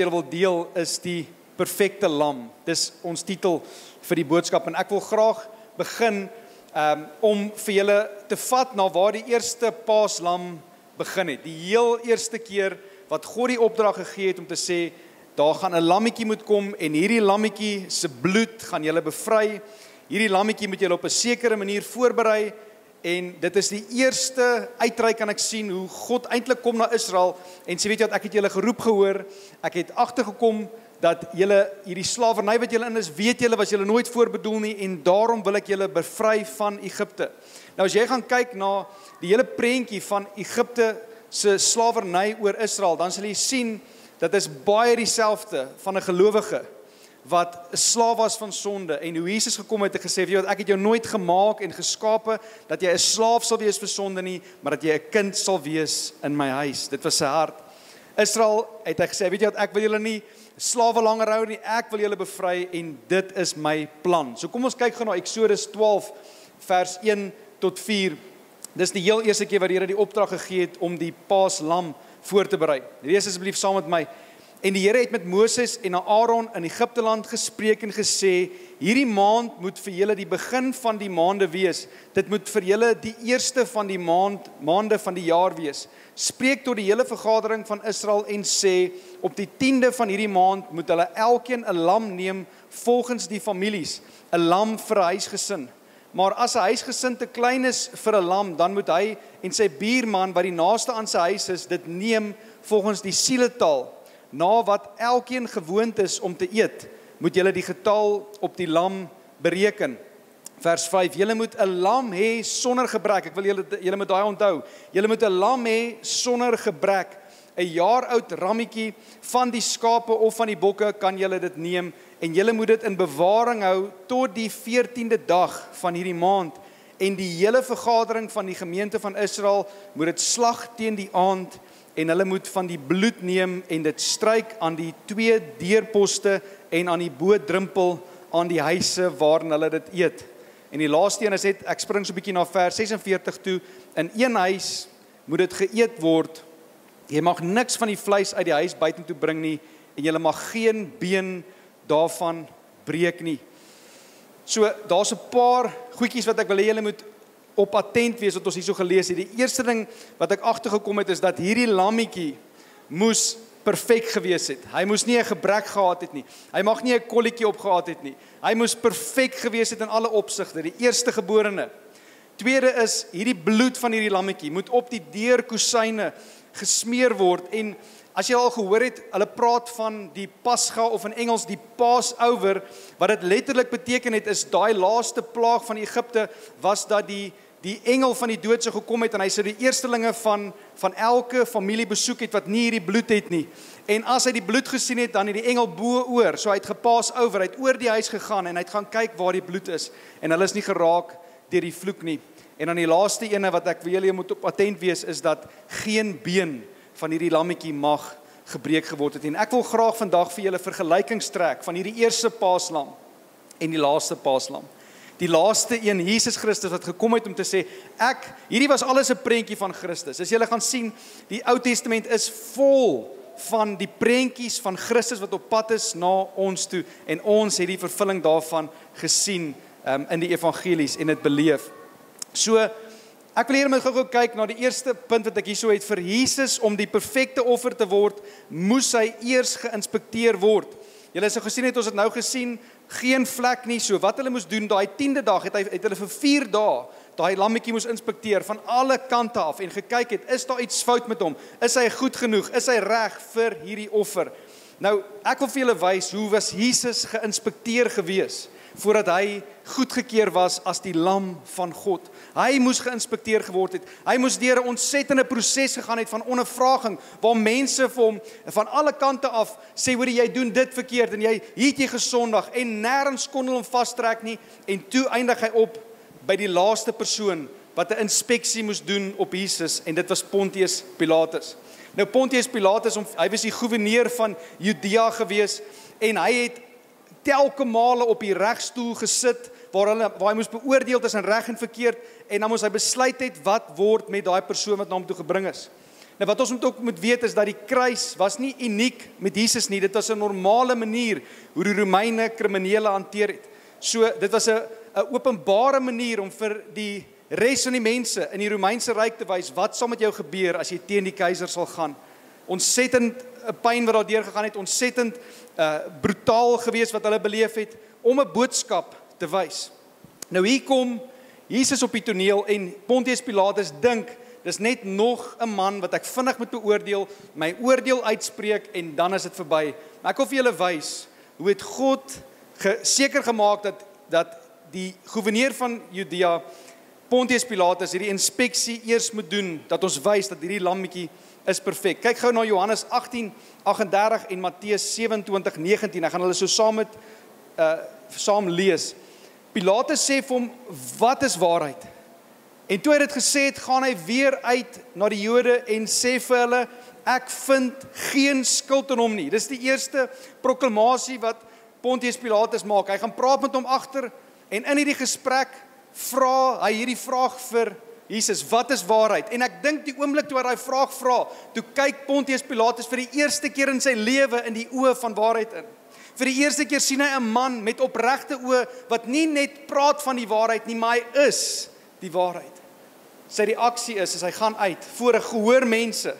met julle wil deel is die perfekte lam. Dis ons titel vir die boodskap en ek wil graag begin um, om vir julle te vat na waar die eerste paaslam begin het. Die heel eerste keer wat God die opdrag gegee het om te sê daar gaan 'n lammetjie moet kom en hierdie lammetjie se bloed gaan julle bevry. Hierdie lammetjie moet julle op 'n sekere manier voorberei En dit is die eerste uitreik kan ek sien hoe God eintlik kom na Israel en sê weet jy wat ek het julle geroep gehoor. Ek het agtergekom dat julle hierdie slawerny wat julle in is, weet julle was julle nooit voorbedoel nie en daarom wil ek julle bevry van Egipte. Nou as jy gaan kyk na die hele prentjie van Egipte se slawerny oor Israel, dan sal jy sien dat is baie dieselfde van 'n gelowige wat 'n slaaf was van sonde en hoe Jesus gekom het en gesê het ek het jou nooit gemaak en geskape dat jy 'n slaaf sal wees vir sonde nie, maar dat jy 'n kind sal wees in my huis. Dit was sy hart. Israel het hy gesê, weet jy wat ek wil julle nie slawe langer hou nie, ek wil julle bevry en dit is my plan. So kom ons kyk gou na Eksodus 12 vers 1 tot 4. Dis die heel eerste keer wat die Here die opdrag gegee het om die paaslam voor te berei. Lees asseblief saam met my En die Here het met Moses en Aaron in Egipte land gespreek en gesê: "Hierdie maand moet vir julle die begin van die maande wees. Dit moet vir julle die eerste van die maand maande van die jaar wees. Spreek tot die hele vergadering van Israel en sê: Op die 10de van hierdie maand moet hulle elkeen 'n lam neem volgens die families, 'n lam vir 'n huisgesin." Maar as 'n huisgesin te klein is vir 'n lam, dan moet hy en sy buurman wat die naaste aan sy huis is, dit neem volgens die sieletaal na wat elkeen gewoond is om te eet, moet julle die getal op die lam bereken. Vers 5: Julle moet 'n lam hê sonder gebrek. Ek wil julle julle moet daai onthou. Julle moet 'n lam hê sonder gebrek. 'n Jaar oud rammetjie van die skape of van die bokke kan julle dit neem en julle moet dit in bewaring hou tot die 14de dag van hierdie maand en die hele vergadering van die gemeente van Israel moet dit slag teen die aand en hulle moet van die bloed neem en dit stryk aan die twee deurposte en aan die boodrempel aan die huise waarin hulle dit eet. En die laaste een is net ek spring so 'n bietjie na vers 46 toe. In een huis moet dit geëet word. Jy mag niks van die vleis uit die huis buitentoe bring nie en jy mag geen been daarvan breek nie. So daar's 'n paar goedjies wat ek wil hê julle moet op attent wees wat ons hierso gelees het. Die eerste ding wat ek agtergekom het is dat hierdie lammetjie moes perfek gewees het. Hy moes nie 'n gebrek gehad het nie. Hy mag nie 'n kolletjie opgehad het nie. Hy moes perfek gewees het in alle opsigte, die eerste geborene. Tweede is hierdie bloed van hierdie lammetjie moet op die deurkusyne gesmeer word en As jy al gehoor het, hulle praat van die Pasga of in Engels die Passover, wat dit letterlik beteken het is daai laaste plaag van Egipte was dat die die engel van die dood se gekom het en hy sou die eerstelinge van van elke familie besoek het wat nie hierdie bloed het nie. En as hy die bloed gesien het, dan het die engel bo oor, so hy het gepas oor, hy het oor die huis gegaan en hy het gaan kyk waar die bloed is en hulle is nie geraak deur die vloek nie. En dan die laaste ene wat ek wil julle moet op attent wees is dat geen been van hierdie lammetjie mag gebreek geword het. En ek wil graag vandag vir julle vergelykings trek van hierdie eerste paaslam en die laaste paaslam. Die laaste een, Jesus Christus wat gekom het om te sê ek hierdie was alles 'n prentjie van Christus. As jy gaan sien, die Ou Testament is vol van die prentjies van Christus wat op pad is na ons toe en ons het die vervulling daarvan gesien um, in die evangelies en dit beleef. So Ek wil hier met gou-gou kyk na die eerste punt wat ek hierso het vir Jesus om die perfekte offer te word, moes hy eers geïnspekteer word. Julle het gesien het ons het nou gesien geen vlek nie, so wat hulle moes doen daai 10de dag het hy het hulle vir 4 dae daai lammetjie moes inspekteer van alle kante af en gekyk het is daar iets fout met hom? Is hy goed genoeg? Is hy reg vir hierdie offer? Nou, ek wil vir julle wys hoe was Jesus geïnspekteer gewees voordat hy goedgekeur was as die lam van God. Hy moes geïnspekteer geword het. Hy moes deur 'n ontsettende proses gegaan het van ondervraging waar mense vir hom van alle kante af sê hoor jy doen dit verkeerd en jy het jy gesondag en nêrens kon hulle hom vastrek nie en toe eindig hy op by die laaste persoon wat 'n inspeksie moes doen op Jesus en dit was Pontius Pilatus. Nou Pontius Pilatus hy was die goewerneur van Judea gewees en hy het telke male op die regstoel gesit waar hulle waar hy moes beoordeel tussen reg en verkeerd en dan moes hy besluit het wat word met daai persoon wat na hom toe gebring is. Nou wat ons moet ook moet weet is dat die kruis was nie uniek met Jesus nie. Dit was 'n normale manier hoe die Romeine kriminele hanteer het. So dit was 'n 'n openbare manier om vir die res van die mense in die Romeinse ryk te wys wat sal met jou gebeur as jy teen die keiser sal gaan. Ontsettend pyn wat daardeur gegaan het, ontsettend uh brutaal geweest wat hulle beleef het om 'n boodskap te wys. Nou hier kom Jesus op die toneel en Pontius Pilatus dink dis net nog 'n man wat ek vinnig moet beoordeel, my oordeel uitspreek en dan is dit verby. Maar ek wil vir julle wys hoe het God seker gemaak dat dat die goewerneur van Judea Pontius Pilatus hierdie inspeksie eers moet doen dat ons wys dat hierdie lammetjie is perfek. Kyk gou na Johannes 18:38 en Matteus 27:19. Ek gaan hulle so saam met uh saam lees. Pilatus sê vir hom, "Wat is waarheid?" En toe hy dit gesê het, gaan hy weer uit na die Jode en sê vir hulle, "Ek vind geen skuld in hom nie." Dis die eerste proklamasie wat Pontius Pilatus maak. Hy gaan praat met hom agter en in hierdie gesprek vra hy hierdie vraag vir Jesus, wat is waarheid? En ek dink die oomblik toe hy daai vraag vra, toe kyk Pontius Pilatus vir die eerste keer in sy lewe in die oë van waarheid in. Vir die eerste keer sien hy 'n man met opregte oë wat nie net praat van die waarheid nie, maar hy is die waarheid. Sy reaksie is as hy gaan uit voor 'n gehoor mense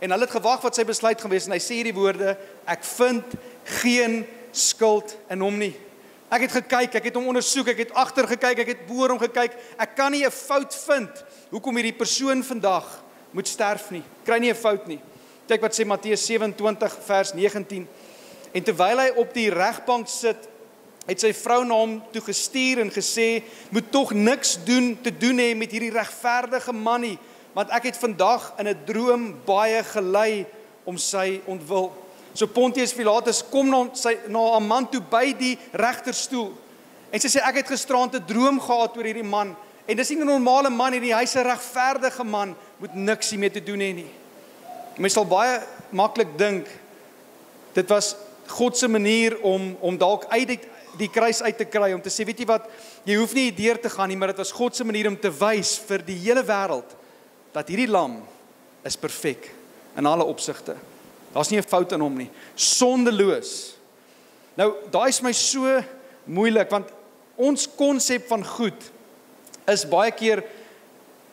en hulle het gewag wat sy besluit gaan wees en hy sê hierdie woorde: Ek vind geen skuld in hom nie. Ek het gekyk, ek het hom ondersoek, ek het agter gekyk, ek het bo hom gekyk. Ek kan nie 'n fout vind hoekom hierdie persoon vandag moet sterf nie. Kry nie 'n fout nie. Kyk wat sê Matteus 27 vers 19. En terwyl hy op die regbank sit, het sy vrou na hom toe gestuur en gesê: "Moet tog niks doen te doen hê met hierdie regverdige man nie, want ek het vandag in 'n droom baie gelei om sy ontwil." So Pontius Pilatus kom na sy na 'n man toe by die regterstoel. En sy sê ek het gisteraand 'n droom gehad oor hierdie man en dis nie 'n normale man hierdie hy's 'n regverdige man moet niks hiermee te doen hê nie. Mens sal baie maklik dink dit was God se manier om om dalk uit die, die kruis uit te kry om te sê weet jy wat jy hoef nie hierdeur te gaan nie maar dit was God se manier om te wys vir die hele wêreld dat hierdie lam is perfek in alle opsigte. Daar's nie 'n fout in hom nie. Sondeloos. Nou, daai is my so moeilik want ons konsep van goed is baie keer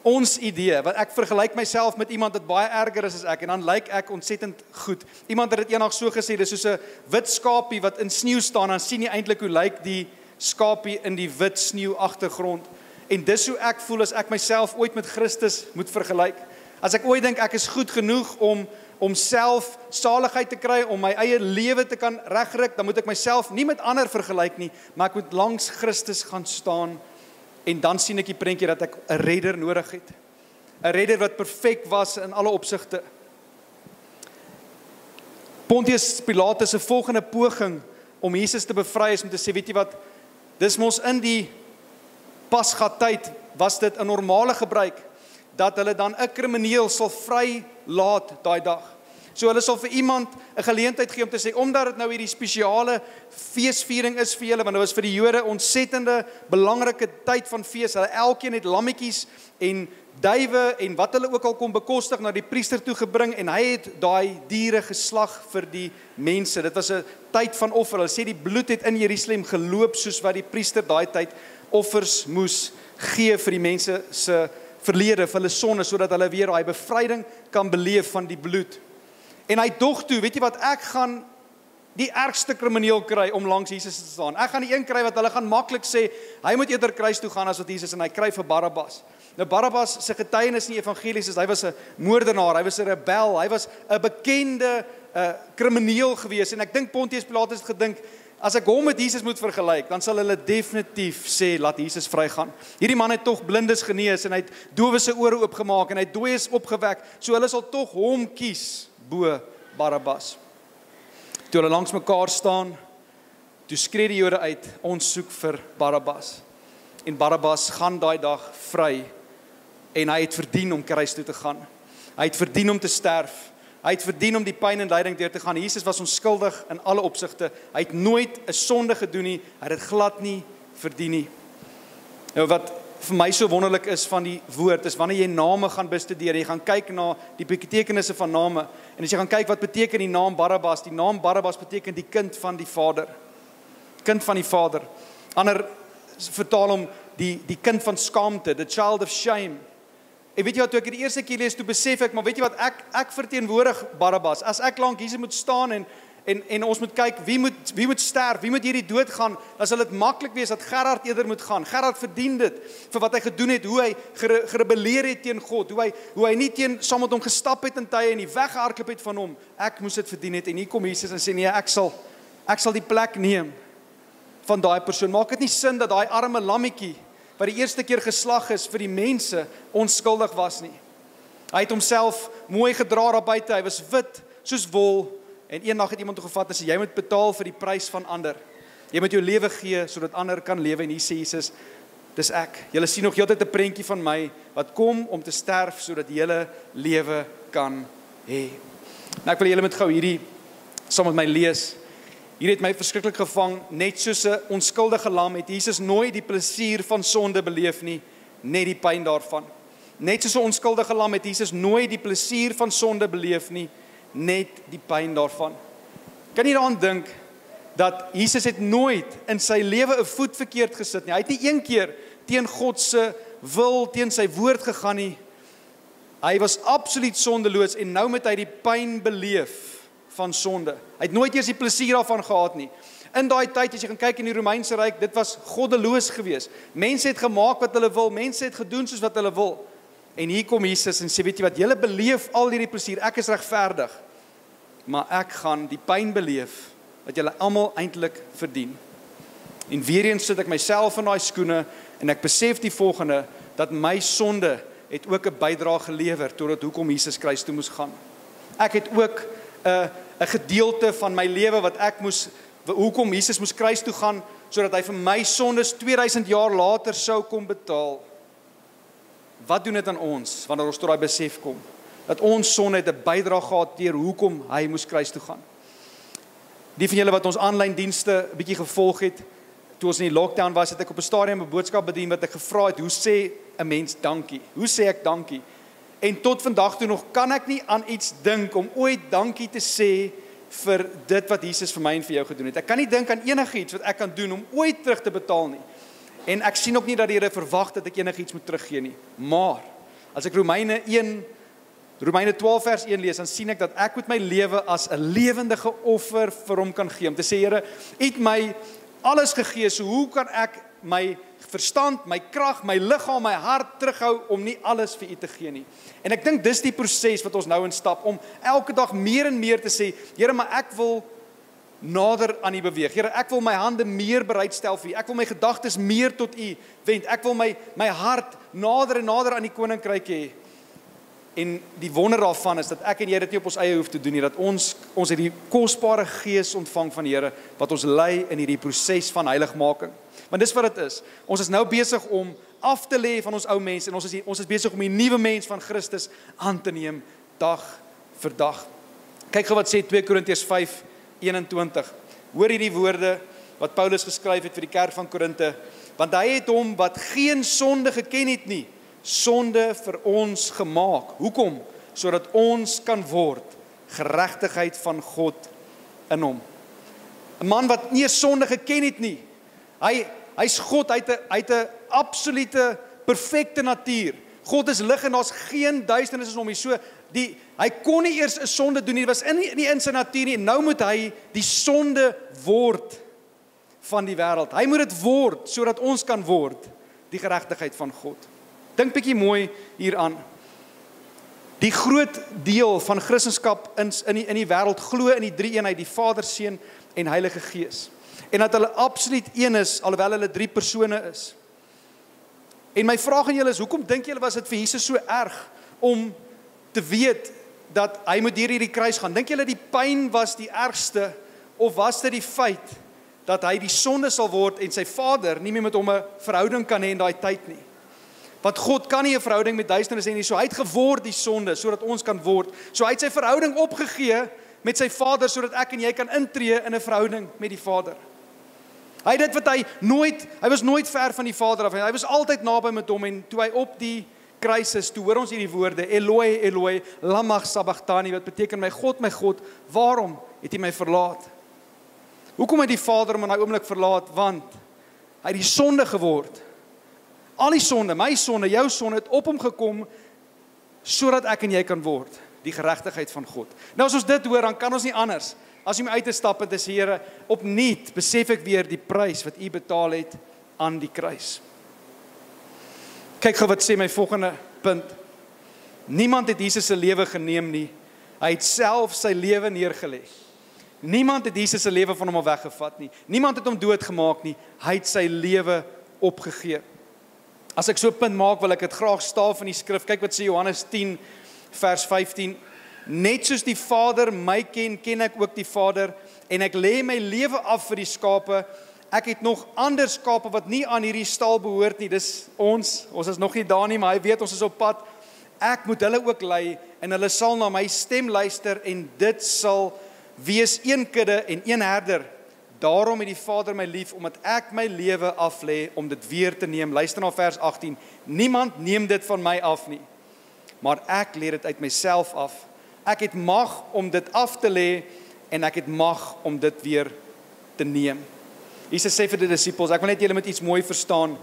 ons idee wat ek vergelyk myself met iemand wat baie erger is as ek en dan lyk ek ontsettend goed. Iemand het dit eendag so gesê, dis soos 'n wit skapie wat in sneeu staan, dan sien jy eintlik hoe lyk die skapie in die wit sneeu agtergrond. En dis hoe ek voel as ek myself ooit met Christus moet vergelyk. As ek ooit dink ek is goed genoeg om om self saligheid te kry, om my eie lewe te kan regryk, dan moet ek myself nie met ander vergelyk nie, maar ek moet langs Christus gaan staan en dan sien ek die prentjie dat ek 'n redder nodig het. 'n Redder wat perfek was in alle opsigte. Pontius Pilatus se volgende poging om Jesus te bevry is om te sê, weet jy wat, dis mos in die Pasga tyd was dit 'n normale gebruik dat hulle dan 'n krimineel sal vrylaat daai dag. So hulle sal vir iemand 'n geleentheid gee om te sê omdat dit nou hierdie spesiale feesviering is vir julle want dit was vir die Jode ontsettende belangrike tyd van fees. Hulle elkeen het lammetjies en duwe en wat hulle ook al kon bekostig na die priester toe gebring en hy het daai diere geslag vir die mense. Dit was 'n tyd van offer. Hulle sê die bloed het in Jerusalem geloop soos wat die priester daai tyd offers moes gee vir die mense se verlede, vir hulle sonde sodat hulle weer daai bevryding kan beleef van die bloed. En hy dog toe, weet jy wat, ek gaan die ergste krimineel kry om langs Jesus te staan. Ek gaan die een kry wat hulle gaan maklik sê, hy moet eerder kruis toe gaan as wat Jesus en hy kry vir Barabbas. Nou Barabbas se getuienis in die evangelies is hy was 'n moordenaar, hy was 'n rebel, hy was 'n bekende 'n uh, krimineel gewees en ek dink Pontius Pilatus het gedink As ek hom met Jesus moet vergelyk, dan sal hulle definitief sê laat Jesus vrygaan. Hierdie man het tog blindes genees en hy het dowes se ore oopgemaak en hy het dooies opgewek. So hulle sal tog hom kies bo Barabbas. Toe hulle langs mekaar staan, toe skree die Jode uit, ons soek vir Barabbas. En Barabbas gaan daai dag vry en hy het verdien om kruis toe te gaan. Hy het verdien om te sterf. Hy het verdien om die pyn en lyding deur te gaan. Jesus was onskuldig in alle opsigte. Hy het nooit 'n sonde gedoen nie. Hy het dit glad nie verdien nie. Nou wat vir my so wonderlik is van die woord is wanneer jy name gaan bestudeer, jy gaan kyk na die betekenisse van name en as jy gaan kyk wat beteken die naam Barabbas? Die naam Barabbas beteken die kind van die Vader. Kind van die Vader. Ander vertaal hom die die kind van skaamte, the child of shame. En weet jy wat toe ek die eerste keer lees, toe besef ek, maar weet jy wat ek ek verteenwoordig Barabbas. As ek lank hier moet staan en en en ons moet kyk wie moet wie moet sterf, wie moet hierdie dood gaan, dan sal dit maklik wees dat Gerard eerder moet gaan. Gerard verdien dit vir wat hy gedoen het, hoe hy gerebelleer het teen God, hoe hy hoe hy nie teen saam met hom gestap het in tye en die weggehardloop het van hom. Ek moes dit verdien het en hier kom Jesus en sê nee, ek sal ek sal die plek neem van daai persoon. Maak dit nie sin dat daai arme lammetjie wat die eerste keer geslag is vir die mense onskuldig was nie. Hy het homself mooi gedra daar buite. Hy was wit soos wol en eendag het iemand toe gevat en sê jy moet betaal vir die prys van ander. Jy moet jou lewe gee sodat ander kan lewe en hier sê Jesus dis ek. Julle sien nog heeltyd 'n prentjie van my wat kom om te sterf sodat julle lewe kan hê. Nou ek wil julle met gou hierdie saam met my lees. Hier het my verskriklik gevang, net soos 'n onskuldige lam het Jesus nooit die plesier van sonde beleef nie, net die pyn daarvan. Net soos 'n onskuldige lam het Jesus nooit die plesier van sonde beleef nie, net die pyn daarvan. Kan jy daaraan dink dat Jesus het nooit in sy lewe 'n voet verkeerd gesit nie. Hy het nie een keer teen God se wil, teen sy woord gegaan nie. Hy was absoluut sondeloos en nou moet hy die pyn beleef van sonde. Hy het nooit eers die plesier daarvan gehad nie. In daai tyd as jy gaan kyk in die Romeinse ryk, dit was goddeloos geweest. Mense het gemaak wat hulle wil, mense het gedoen soos wat hulle wil. En hier kom Jesus en sê weet jy wat, julle beleef al hierdie plesier. Ek is regverdig. Maar ek gaan die pyn beleef wat julle almal eintlik verdien. En weer eens sit ek myself in daai skoene en ek besef die volgende dat my sonde het ook 'n bydrae gelewer totdat hoekom Jesus Christus moes gaan. Ek het ook 'n 'n gedeelte van my lewe wat ek moes hoekom Jesus moes kruis toe gaan sodat hy vir my sondes 2000 jaar later sou kom betaal. Wat doen dit aan ons wanneer ons tot daai besef kom dat ons sonde het 'n bydrae gehad teer hoekom hy moes kruis toe gaan. Die van julle wat ons aanlyn dienste 'n bietjie gevolg het, toe ons in die lockdown was, het ek op 'n stadium 'n boodskap bedien wat ek gevra het, hoe sê 'n mens dankie? Hoe sê ek dankie? En tot vandag toe nog kan ek nie aan iets dink om ooit dankie te sê vir dit wat Jesus vir my en vir jou gedoen het. Ek kan nie dink aan enigiets wat ek kan doen om ooit terug te betaal nie. En ek sien ook nie dat die Here verwag dat ek enigiets moet teruggee nie. Maar as ek Romeine 1 Romeine 12 vers 1 lees, dan sien ek dat ek met my lewe as 'n lewendige offer vir hom kan gee. Om te sê Here, U het my alles gegee, so hoe kan ek my verstand, my krag, my liggaam, my hart terughou om nie alles vir U te gee nie. En ek dink dis die proses wat ons nou instap om elke dag meer en meer te sê, Here, maar ek wil nader aan U beweeg. Here, ek wil my hande meer bereidstel vir U. Ek wil my gedagtes meer tot U wend. Ek wil my my hart nader en nader aan die koninkryk hê. En die wonder daarvan is dat ek en jy dit nie op ons eie hoef te doen nie, dat ons ons het die kosbare gees ontvang van die Here wat ons lei in hierdie proses van heiligmaking. Want dis wat dit is. Ons is nou besig om af te lê van ons ou mens en ons is ons is besig om 'n nuwe mens van Christus aan te neem dag vir dag. Kyk gou wat sê 2 Korintiërs 5:21. Hoor hierdie woorde wat Paulus geskryf het vir die kerk van Korinte, want hy het hom wat geen sonde geken het nie, sonde vir ons gemaak. Hoekom? Sodat ons kan word geregtigheid van God in hom. 'n Man wat nie sonde geken het nie. Hy Hy's God, hy het 'n hy het 'n absolute perfekte natuur. God is lig en daar's geen duisternis om hom. So die hy kon nie eers 'n sonde doen nie. Dit was in nie, nie in sy natuur nie. Nou moet hy die sonde word van die wêreld. Hy moet dit word sodat ons kan word die geregtigheid van God. Dink bietjie mooi hieraan. Die groot deel van Christendom in in die in die wêreld glo in die drie eenheid, die Vader, Seun en Heilige Gees en dat hulle absoluut een is alhoewel hulle drie persone is. En my vraag aan julle is hoekom dink julle was dit vir Jesus so erg om te weet dat hy moet hier hierdie kruis gaan? Dink julle die pyn was die ergste of was dit die feit dat hy die sonde sal word en sy Vader nie meer met hom 'n verhouding kan hê in daai tyd nie? Want God kan nie 'n verhouding met duisternis hê nie. So hy het geword die sonde sodat ons kan word. So hy het sy verhouding opgegee met sy Vader sodat ek en jy kan intree in 'n verhouding met die Vader. Hy het dit wat hy nooit, hy was nooit ver van die Vader af nie. Hy was altyd naby met hom en toe hy op die kruis is, toe hoor ons hierdie woorde Eloi Eloi lama sabachthani wat beteken my God, my God, waarom het U my verlaat? Hoekom het die Vader hom in daai oomblik verlaat? Want hy het die sonde geword. Al die sonde, my sonde, jou sonde het op hom gekom sodat ek en jy kan word die geregtigheid van God. Nou as ons dit hoor, dan kan ons nie anders as om uit te stap te sê Here, opnuut besef ek weer die prys wat U betaal het aan die kruis. Kyk gou wat sê my volgende punt. Niemand het Jesus se lewe geneem nie. Hy het self sy lewe neergelê. Niemand het Jesus se lewe van hom af weggevat nie. Niemand het hom doodgemaak nie. Hy het sy lewe opgegee. As ek so 'n punt maak, wil ek dit graag staaf in die skrif. Kyk wat sê Johannes 10 vers 15. Net soos die Vader my ken, ken ek ook die Vader en ek lê my lewe af vir die skape. Ek het nog ander skape wat nie aan hierdie stal behoort nie. Dis ons. Ons is nog nie daar nie, maar hy weet ons is op pad. Ek moet hulle ook lei en hulle sal na my stem luister en dit sal wees een kudde en een herder. Daarom het die Vader my lief omdat ek my lewe aflê om dit weer te neem. Luister na vers 18. Niemand neem dit van my af nie. Maar ek lê dit uit myself af. Ek het mag om dit af te lê en ek het mag om dit weer te neem. Jesus sê vir die disippels, ek wil net julle met iets mooi verstaan.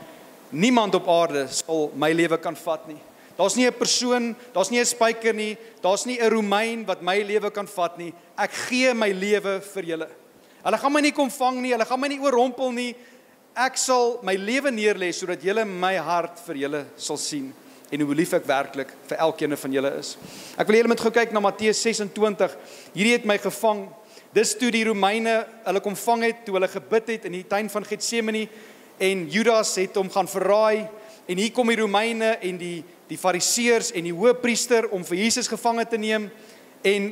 Niemand op aarde sal my lewe kan vat nie. Daar's nie 'n persoon, daar's nie 'n spyker nie, daar's nie 'n Romein wat my lewe kan vat nie. Ek gee my lewe vir julle. Hulle gaan my nie kom vang nie, hulle gaan my nie oorrompel nie. Ek sal my lewe neerlê sodat julle my hart vir julle sal sien en hoe lief ek werklik vir elkeen van julle is. Ek wil julle met gou kyk na Matteus 26. Hierdie het my gevang Dis toe die Romeine hulle kom vang het toe hulle gebid het in die tuin van Getsemane en Judas het hom gaan verraai en hier kom die Romeine en die die Fariseërs en die Hoëpriester om vir Jesus gevange te neem en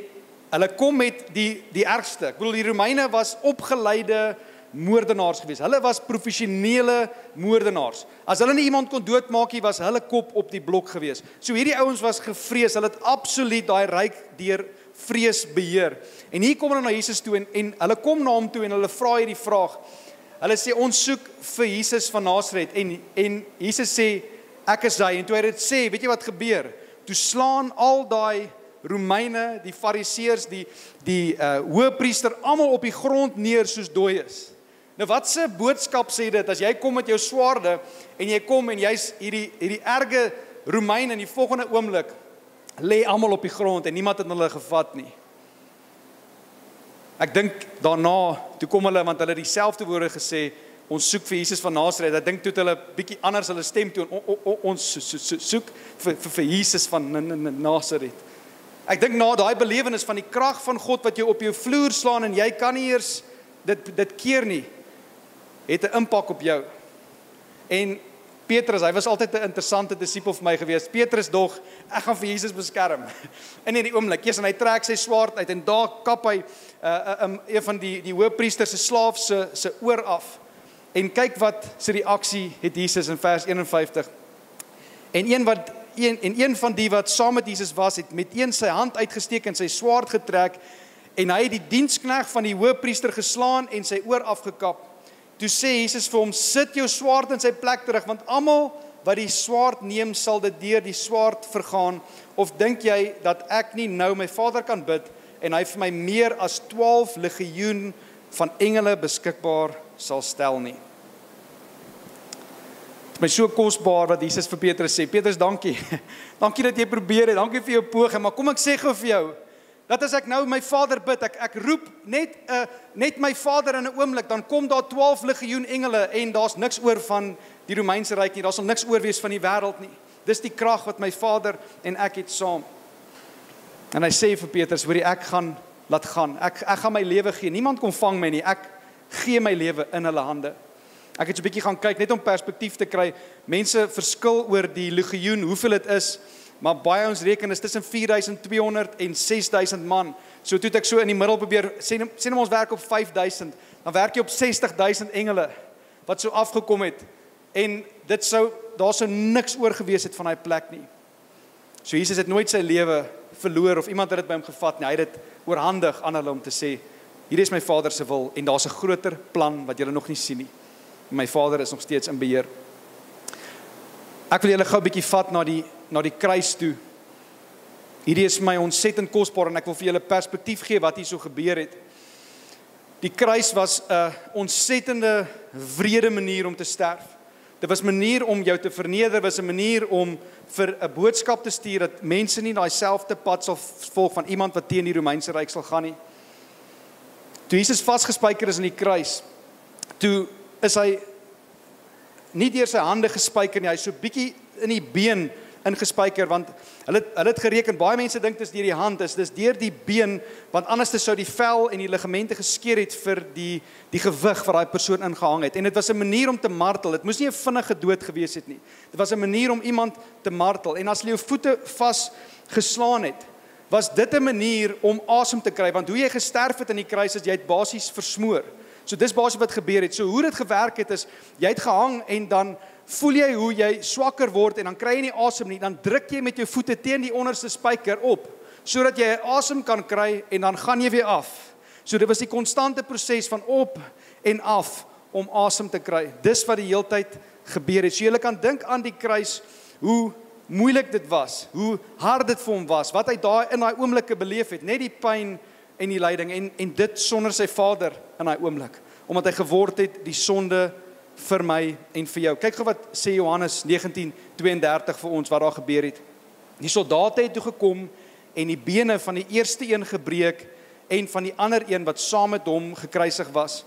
hulle kom met die die ergste. Ek bedoel die Romeine was opgeleide moordenaars geweest. Hulle was professionele moordenaars. As hulle nie iemand kon doodmaak nie, was hulle kop op die blok geweest. So hierdie ouens was gevrees. Hulle het absoluut daai ryk deur vrees beheer. En hier kom hulle na Jesus toe en en hulle kom na hom toe en hulle vra hierdie vraag. Hulle sê ons soek vir Jesus van Nasaret en en Jesus sê ek is hy en toe hy dit sê, weet jy wat gebeur? Toe slaan al daai Romeine, die Fariseërs, die die uh hoëpriester almal op die grond neer soos dooies. Nou wat se boodskap sê dit as jy kom met jou swaarde en jy kom en jy's hierdie hierdie erge Romein in die volgende oomblik lê almal op die grond en niemand het hulle gevat nie. Ek dink daarna toe kom hulle want hulle het dieselfde woorde gesê ons soek vir Jesus van Nasaret. Ek dink toe het hulle bietjie anders hulle stem toe ons soek vir vir, vir Jesus van Nasaret. Ek dink na daai belewenis van die krag van God wat jou op jou vloer slaan en jy kan nie eers dit dit keer nie het 'n impak op jou. En Petrus, hy was altyd 'n interessante disipel vir my gewees. Petrus dog, ek gaan vir Jesus beskerm. In hierdie oomblik, eers en hy trek sy swaard uit en daar kap hy 'n uh, uh, um, een van die die hoëpriester se slaaf se se oor af. En kyk wat sy reaksie het Jesus in vers 51. En een wat een en een van die wat saam met Jesus was, het met een sy hand uitgesteek en sy swaard getrek en hy het die dienskneg van die hoëpriester geslaan en sy oor afgekap. Toe sê Jesus vir hom: "Sit jou swaard in sy plek terug, want almal wat die swaard neem, sal dit deur die swaard vergaan. Of dink jy dat ek nie nou my Vader kan bid en hy vir my meer as 12 legioen van engele beskikbaar sal stel nie?" Dit is my so kosbaar wat Jesus vir Petrus sê. Petrus, dankie. dankie dat jy probeer het. Dankie vir jou poging, maar kom ek sê gou vir jou, Dat as ek nou my Vader bid, ek ek roep net 'n uh, eh, net my Vader in 'n oomblik, dan kom daar 12 legioen engele en daar's niks oor van die Romeinse ryk nie. Daar sal niks oor wees van die wêreld nie. Dis die krag wat my Vader en ek het saam. En hy sê vir Petrus, hoorie ek gaan laat gaan. Ek ek gaan my lewe gee. Niemand kom vang my nie. Ek gee my lewe in hulle hande. Ek het so 'n bietjie gaan kyk net om perspektief te kry. Mense verskil oor die legioen, hoeveel dit is maar baie ons reken is tussen 4200 en 6000 man. So toe ek so in die middel probeer sê sê ons werk op 5000, dan werk jy op 60000 engele wat so afgekom het en dit sou daar sou niks oor gewees het van daai plek nie. So Jesus het nooit sy lewe verloor of iemand het dit by hom gevat nie. Hy het dit oorhandig aan hulle om te sê hier is my Vader se wil en daar's 'n groter plan wat julle nog nie sien nie. My Vader is nog steeds in beheer. Ek wil julle gou 'n bietjie vat na die na die kruis toe. Hierdie is my ontsettend kosbaar en ek wil vir julle perspektief gee wat hier so gebeur het. Die kruis was 'n ontsettende wrede manier om te sterf. Dit was 'n manier om jou te verneder, was 'n manier om vir 'n boodskap te stuur dat mense nie daai selfde pad sal volg van iemand wat teen die Romeinse ryk sal gaan nie. Toe Jesus vasgespijker is aan die kruis, toe is hy nie deur sy hande gespijker nie, hy's so bietjie in die been ingespijker want hulle hulle het gereken baie mense dink dit is deur die hand is dis deur die been want anders sou die vel en die ligamente geskeur het vir die die gewig wat daai persoon ingehang het. En dit was 'n manier om te martel. Dit moes nie 'n vinnige dood gewees het nie. Dit was 'n manier om iemand te martel. En as jy jou voete vas geslaan het was dit 'n manier om asem te kry want hoe jy gesterf het in die kruis is jy het basies versmoor. So dis basies wat gebeur het. So hoe dit gewerk het is jy het gehang en dan voel jy hoe jy swakker word en dan kry jy nie asem nie, dan druk jy met jou voete teen die onderste spyker op sodat jy asem kan kry en dan gaan jy weer af. So dit was die konstante proses van op en af om asem te kry. Dis wat die heeltyd gebeur het. So jy kan dink aan die kruis hoe moeilik dit was, hoe hard dit vir hom was, wat hy daai in daai oomblikke beleef het, net die pyn en die lyding en en dit sonder sy Vader in daai oomblik, omdat hy geword het die sonde vir my en vir jou. Kyk gou wat sê Johannes 19:32 vir ons wat daar gebeur het. Die soldate het toe gekom en die bene van die eerste een gebreek en van die ander een wat saam met hom gekruisig was.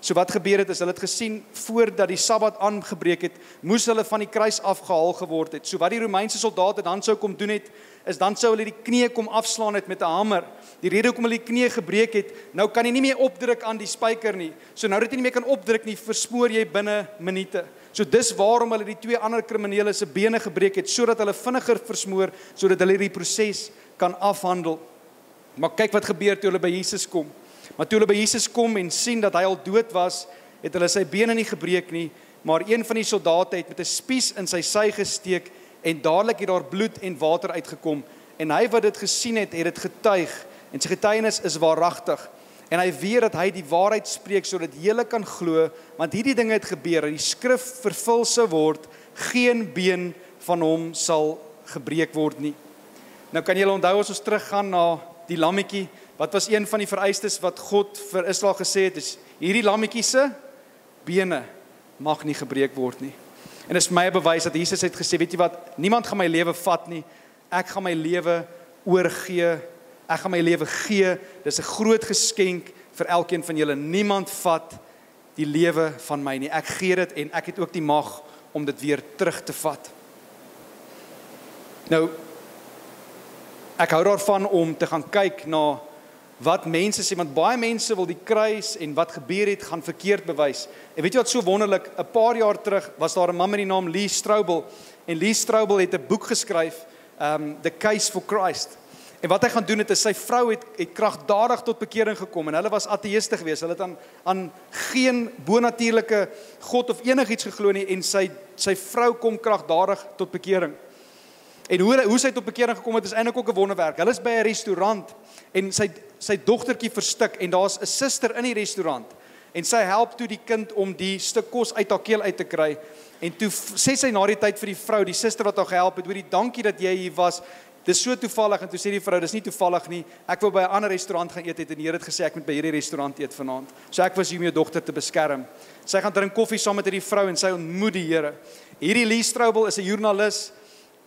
So wat gebeur het is hulle het gesien voordat die Sabbat aangebreek het, moes hulle van die kruis afgehaal geword het. So wat die Romeinse soldate dan sou kom doen het, is dan sou hulle die knie kom afslaan het met 'n hamer. Die rede hoekom hulle die knie gebreek het, nou kan jy nie meer opdruk aan die spyker nie. So nou dat jy nie meer kan opdruk nie, versmoor jy binne minute. So dis waarom hulle die twee ander kriminele se bene gebreek het sodat hulle vinniger versmoor sodat hulle hierdie proses kan afhandel. Maar kyk wat gebeur toe hulle by Jesus kom. Maar toe hulle by Jesus kom en sien dat hy al dood was, het hulle sy bene nie gebreek nie, maar een van die soldate het met 'n spies in sy sy gesteek en dadelik het daar bloed en water uitgekom. En hy wat dit gesien het, het dit getuig. En sy getuienis is waaragtig. En hy weet dat hy die waarheid spreek sodat julle kan glo want hierdie dinge het gebeur en die skrif vervul sou word geen been van hom sal gebreek word nie. Nou kan julle onthou as ons teruggaan na die lammetjie wat was een van die vereistes wat God vir Israel gesê het is hierdie lammetjie se bene mag nie gebreek word nie En dit is my bewys dat Jesus het gesê, weet jy wat, niemand gaan my lewe vat nie. Ek gaan my lewe oorgee. Ek gaan my lewe gee. Dis 'n groot geskenk vir elkeen van julle. Niemand vat die lewe van my nie. Ek gee dit en ek het ook die mag om dit weer terug te vat. Nou ek hou daarvan om te gaan kyk na wat mense sê want baie mense wil die kruis en wat gebeur het gaan verkeerd bewys. En weet jy wat so wonderlik, 'n paar jaar terug was daar 'n man met die naam Lee Strobel en Lee Strobel het 'n boek geskryf, um The Case for Christ. En wat hy gaan doen het is sy vrou het het kragtadig tot bekering gekom en hulle was ateëste geweest. Hulle het aan aan geen bonatuurlike God of enigiets geglo nie en sy sy vrou kom kragtadig tot bekering. En hoe hoe sy tot bekering gekom het is eintlik ook 'n wonderwerk. Hulle is by 'n restaurant en sy sy dogtertjie verstik en daar's 'n suster in die restaurant en sy help toe die kind om die stuk kos uit haar keel uit te kry en toe sê sy na die tyd vir die vrou die suster wat haar gehelp het hoorie dankie dat jy hier was. Dis so toevallig. En toe sê die vrou dis nie toevallig nie. Ek wou by 'n ander restaurant gaan eet het en die Here het gesê ek moet by hierdie restaurant eet vanaand. So ek was hier om jou dogter te beskerm. Sy gaan drink koffie saam met hierdie vrou en sy ontmoet die Here. Hierdie Lee Strobel is 'n joernalis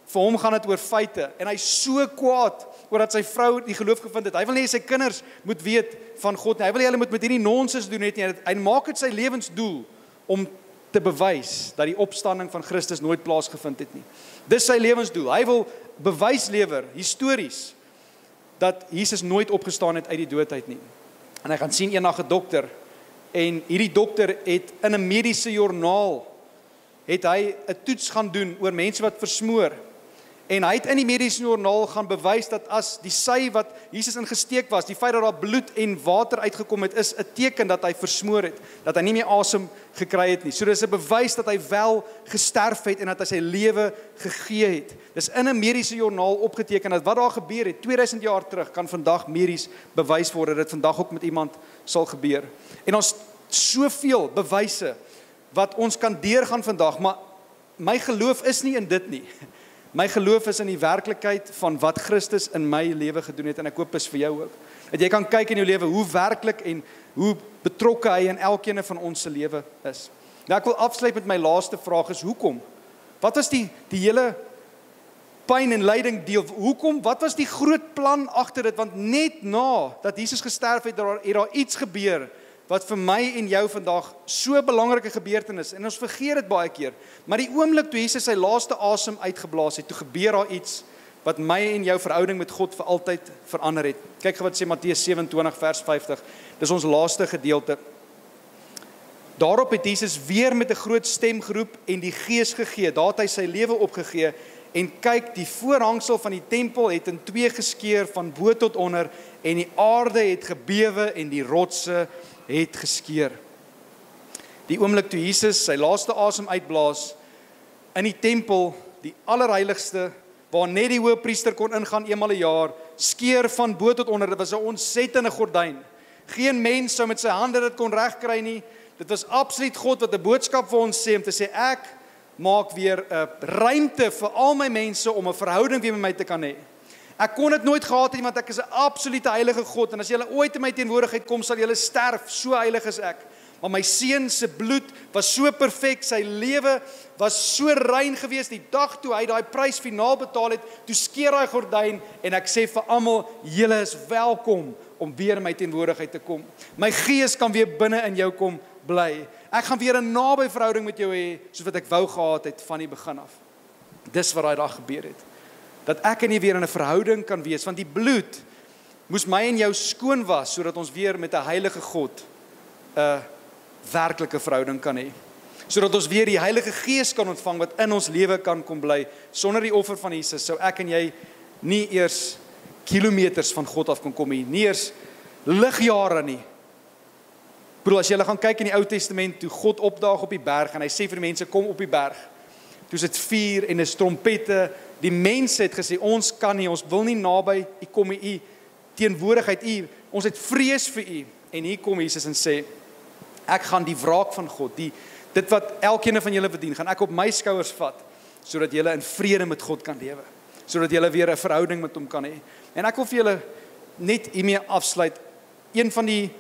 vir hom gaan dit oor feite en hy's so kwaad oor dat sy vrou die geloof gevind het. Hy wil nie sy kinders moet weet van God nie. Hy wil hê hulle moet met hierdie nonsens doen net nie. Hy maak dit sy lewensdoel om te bewys dat die opstanding van Christus nooit plaasgevind het nie. Dis sy lewensdoel. Hy wil bewys lewer histories dat Jesus nooit opgestaan het uit die dood uit nie. En hy gaan sien eendag 'n dokter en hierdie dokter het in 'n mediese joernaal het hy 'n toets gaan doen oor mense wat versmoor En hy het in die mediese joernaal gaan bewys dat as die sy wat Jesus ingesteek was, die feit dat daar bloed en water uitgekom het, is 'n teken dat hy versmoor het, dat hy nie meer asem gekry het nie. So dis 'n bewys dat hy wel gesterf het en dat hy sy lewe gegee het. Dis in 'n mediese joernaal opgeteken dat wat daar gebeur het 2000 jaar terug kan vandag medies bewys word dat dit vandag ook met iemand sal gebeur. En ons soveel bewyse wat ons kan deurgaan vandag, maar my geloof is nie in dit nie. My geloof is in die werklikheid van wat Christus in my lewe gedoen het en ek hoop is vir jou ook. Dat jy kan kyk in jou lewe hoe werklik en hoe betrokke hy in elkeen van ons se lewe is. Nou ek wil afsluit met my laaste vraag is hoekom? Wat was die die hele pyn en lyding deel? Hoekom? Wat was die groot plan agter dit? Want net na dat Jesus gesterf het, daar het daar iets gebeur wat vir my en jou vandag so belangrike gebeurtenis en ons vergeet dit baie keer. Maar die oomblik toe Jesus sy laaste asem uitgeblaas het, toe gebeur daar iets wat my en jou verhouding met God vir altyd verander het. Kyk wat sê Matteus 27 vers 50. Dis ons laaste gedeelte. Daarop het Jesus weer met 'n groot stem geroep en die Gees gegee. Daar het hy sy lewe opgegee en kyk, die voorhangsel van die tempel het in twee geskeur van bo tot onder en die aarde het gebewe en die rotse het geskeur. Die oomblik toe Jesus sy laaste asem uitblaas in die tempel, die allerheiligste waar net die hoëpriester kon ingaan eenmal 'n een jaar, skeur van bo tot onder. Dit was 'n ontsettende gordyn. Geen mens sou met sy hande dit kon regkry nie. Dit was absoluut God wat 'n boodskap vir ons sê om te sê ek maak weer 'n ruimte vir al my mense om 'n verhouding weer met my te kan hê. Ek kon dit nooit gehad het nie want ek is 'n absolute heilige God en as jy ooit in my teenwoordigheid kom sal jy sterf, so heilig is ek. Maar my seun se bloed was so perfek, sy lewe was so rein geweest die dag toe hy daai prys finaal betaal het, toe skeer hy gordyn en ek sê vir almal, julle is welkom om weer in my teenwoordigheid te kom. My gees kan weer binne in jou kom bly. Ek gaan weer 'n naby verhouding met jou hê soos wat ek wou gehad het van die begin af. Dis wat daai dag gebeur het dat ek en jy weer in 'n verhouding kan wees want die bloed moes my en jou skoon was sodat ons weer met 'n heilige God 'n werklike verhouding kan hê. Sodat ons weer die Heilige Gees kan ontvang wat in ons lewe kan kom bly. Sonder die offer van Jesus sou ek en jy nie eers kilometers van God af kon kom nie, nie eers ligjare nie. Bro, as jy gaan kyk in die Ou Testament toe God opdaag op die berg en hy sê vir die mense kom op die berg. Toe is dit vuur en 'n trompette Die mense het gesê ons kan nie, ons wil nie naby u kom nie, u teenwoordigheid u. Ons het vrees vir u. En hier kom Jesus en sê ek gaan die wraak van God, die dit wat elkeen van julle verdien, gaan ek op my skouers vat sodat julle in vrede met God kan lewe. Sodat julle weer 'n verhouding met hom kan hê. En ek wil vir julle net hiermee afsluit. Een van die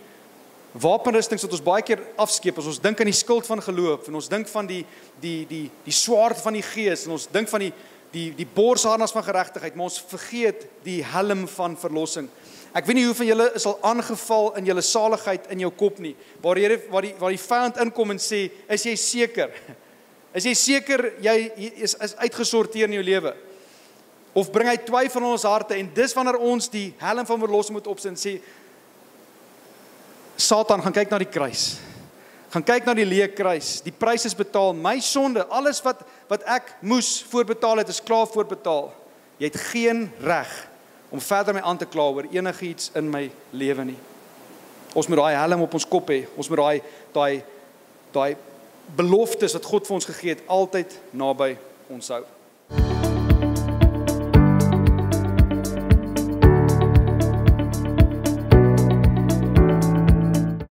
wapenrustings wat ons baie keer afskeep as ons dink aan die skild van geloof en ons dink van die die die die swaard van die gees en ons dink van die die die borsharnas van geregtigheid, maar ons vergeet die helm van verlossing. Ek weet nie hoe van julle is al aangeval in julle saligheid in jou kop nie. Waar jy waar die waar die vyand inkom en sê, "Is jy seker? Is jy seker jy is is uitgesorteer in jou lewe?" Of bring hy twyfel in ons harte en dis wanneer ons die helm van verlossing moet opsit en sê, "Satan, gaan kyk na die kruis." gaan kyk na die leë kruis. Die prys is betaal. My sonde, alles wat wat ek moes voorbetaal het, is klaar voorbetaal. Jy het geen reg om verder my aan te kla oor enigiets in my lewe nie. Ons moet daai helm op ons kop hê. Ons moet daai daai daai beloftes wat God vir ons gegee het altyd naby ons hou.